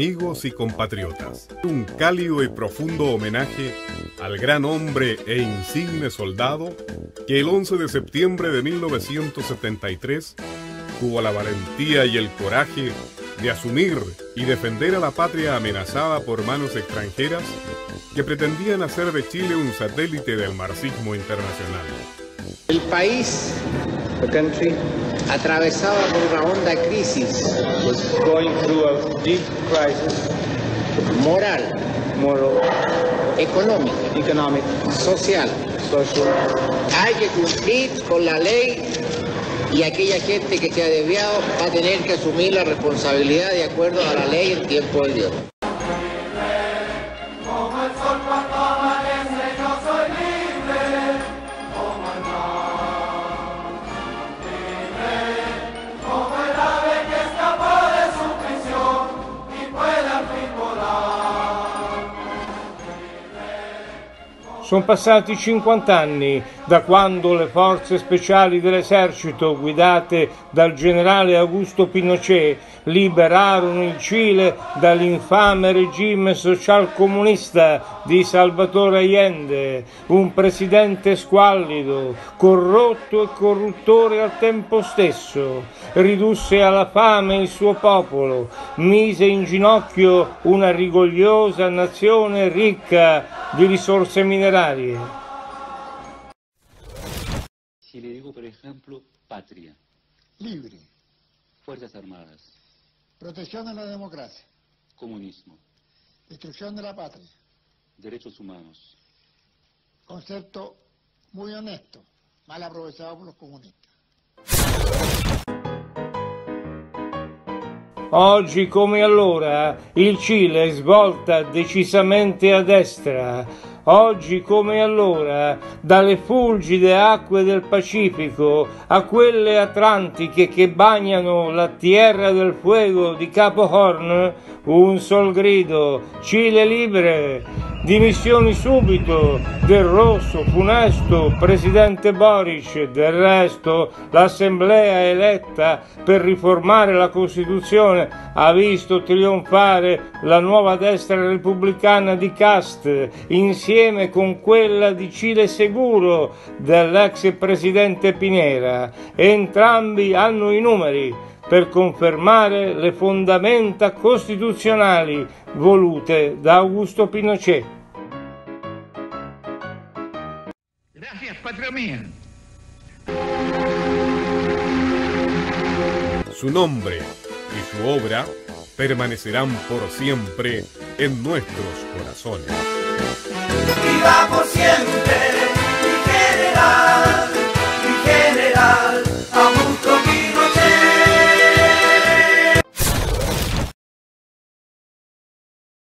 amigos y compatriotas. Un cálido y profundo homenaje al gran hombre e insigne soldado que el 11 de septiembre de 1973 tuvo la valentía y el coraje de asumir y defender a la patria amenazada por manos extranjeras que pretendían hacer de Chile un satélite del marxismo internacional. El país the country atravesaba por una honda crisis was going through a deep crisis moral, moral, económica, economic, social. social. Hay que cumplir con la ley y aquella gente que se ha desviado va a tener que asumir la responsabilidad de acuerdo a la ley en tiempo de Dios. Sono passati 50 anni da quando le forze speciali dell'esercito guidate dal generale Augusto Pinochet liberarono il Cile dall'infame regime socialcomunista di Salvatore Allende, un presidente squallido, corrotto e corruttore al tempo stesso, ridusse alla fame il suo popolo, mise in ginocchio una rigogliosa nazione ricca di risorse minerarie. Si le digo, per esempio, patria. Libre. Fuerzas Armadas. Protección de la democracia. Comunismo. Destrucción de la patria. Derechos humanos. Concepto muy honesto, mal aprovechado por los comunistas. Oggi come allora il Cile svolta decisamente a destra. Oggi come allora, dalle fulgide acque del Pacifico a quelle atlantiche che bagnano la Tierra del Fuego di Capo Horn, un sol grido, Cile libre! Dimissioni subito del rosso funesto presidente Boric. Del resto, l'assemblea eletta per riformare la Costituzione ha visto trionfare la nuova destra repubblicana di Cast insieme con quella di Cile Seguro dell'ex presidente Pinera. Entrambi hanno i numeri per confermare le fondamenta costituzionali volute da Augusto Pinochet. Gracias, patria mía. Su nombre y su obra permanecerán por siempre en nuestros corazones.